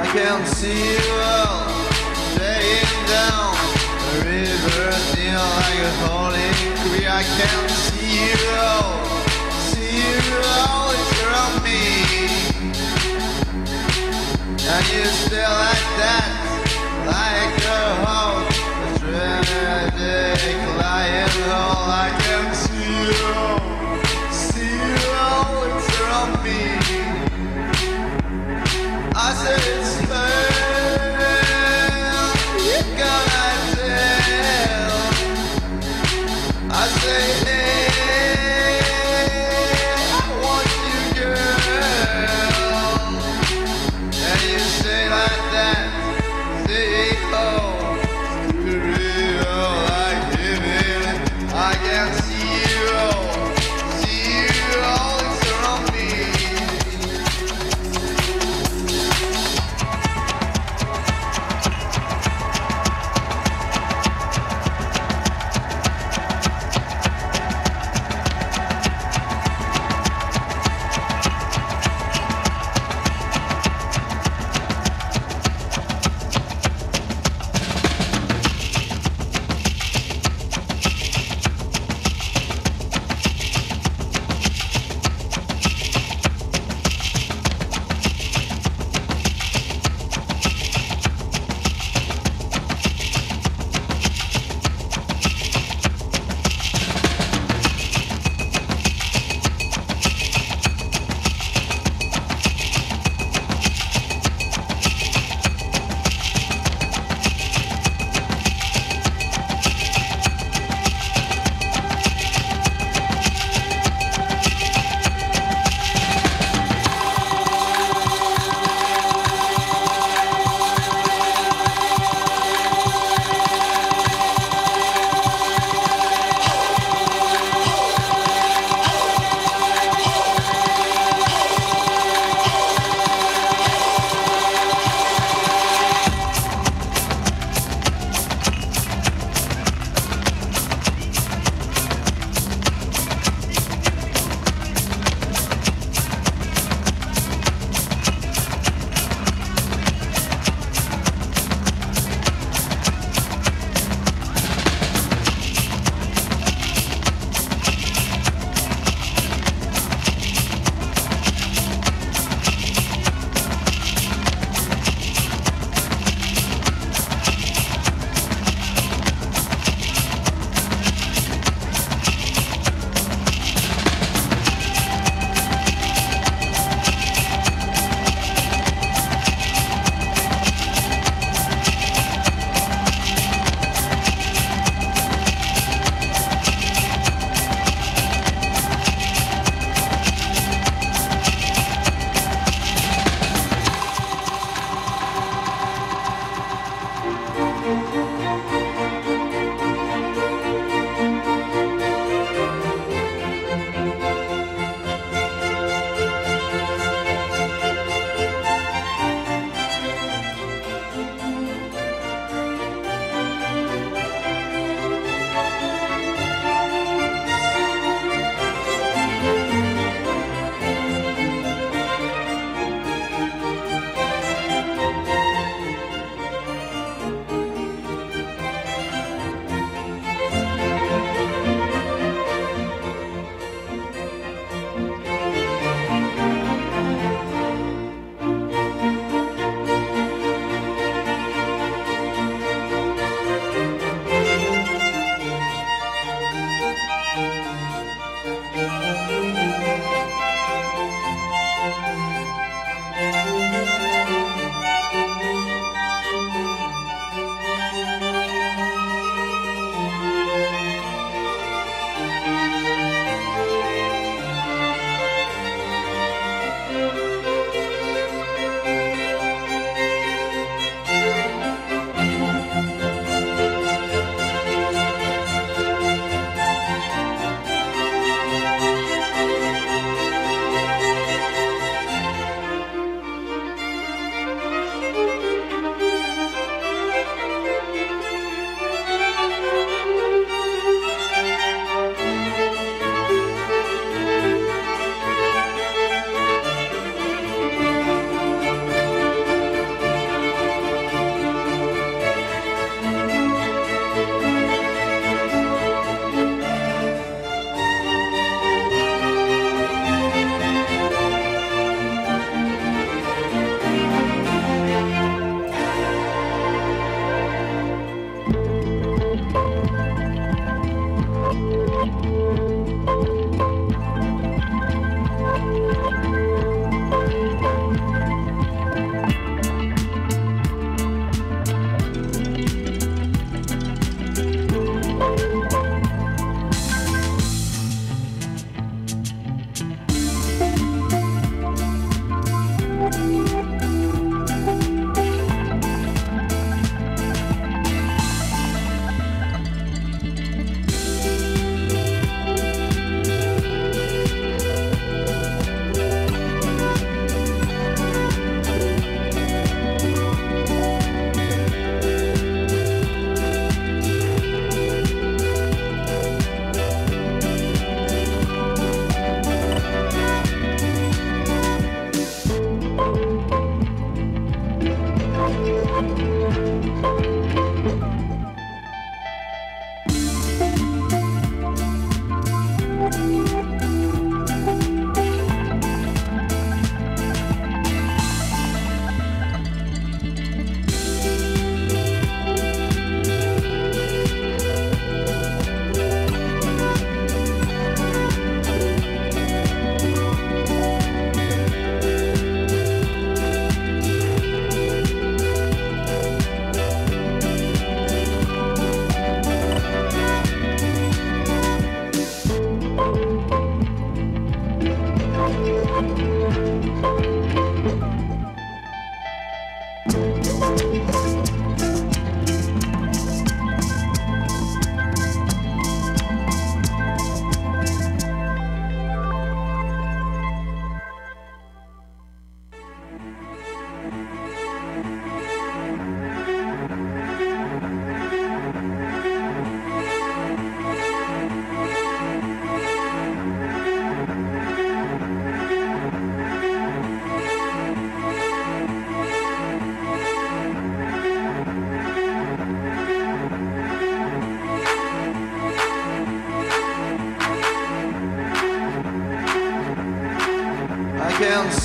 I can see you all staying down river, feel like a holy tree. I can see you all, see you all around me, and you still like that,